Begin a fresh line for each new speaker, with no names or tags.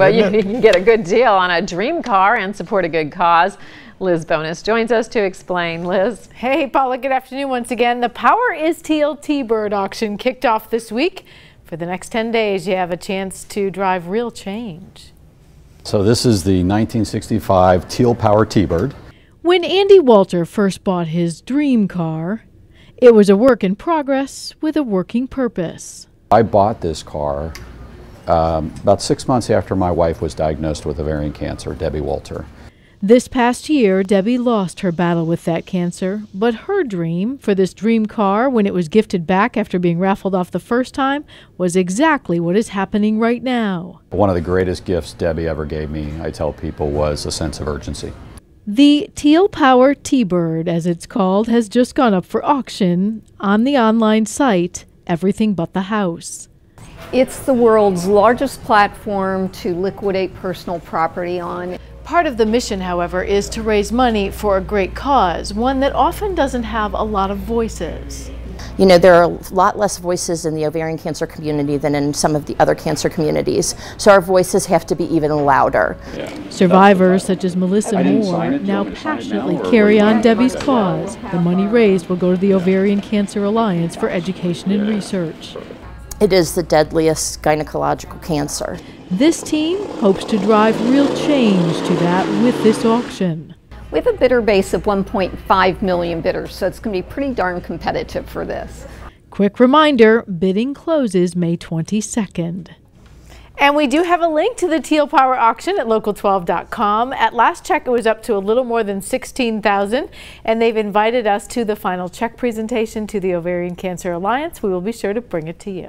Well, you, you can get a good deal on a dream car and support a good cause. Liz Bonis joins us to explain. Liz.
Hey, Paula, good afternoon once again. The Power is Teal T-Bird auction kicked off this week. For the next 10 days, you have a chance to drive real change.
So this is the 1965 Teal Power T-Bird.
When Andy Walter first bought his dream car, it was a work in progress with a working purpose.
I bought this car um, about six months after my wife was diagnosed with ovarian cancer, Debbie Walter.
This past year, Debbie lost her battle with that cancer, but her dream for this dream car, when it was gifted back after being raffled off the first time, was exactly what is happening right now.
One of the greatest gifts Debbie ever gave me, I tell people, was a sense of urgency.
The Teal Power T-Bird, as it's called, has just gone up for auction on the online site Everything But the House.
It's the world's largest platform to liquidate personal property on.
Part of the mission, however, is to raise money for a great cause, one that often doesn't have a lot of voices.
You know, there are a lot less voices in the ovarian cancer community than in some of the other cancer communities, so our voices have to be even louder.
Yeah. Survivors such as Melissa Moore now passionately now, carry on Debbie's cause. The money raised will go to the Ovarian Cancer Alliance for education and research.
It is the deadliest gynecological cancer.
This team hopes to drive real change to that with this auction.
We have a bidder base of 1.5 million bidders, so it's going to be pretty darn competitive for this.
Quick reminder, bidding closes May 22nd. And we do have a link to the Teal Power auction at local12.com. At last check, it was up to a little more than 16,000, and they've invited us to the final check presentation to the Ovarian Cancer Alliance. We will be sure to bring it to you.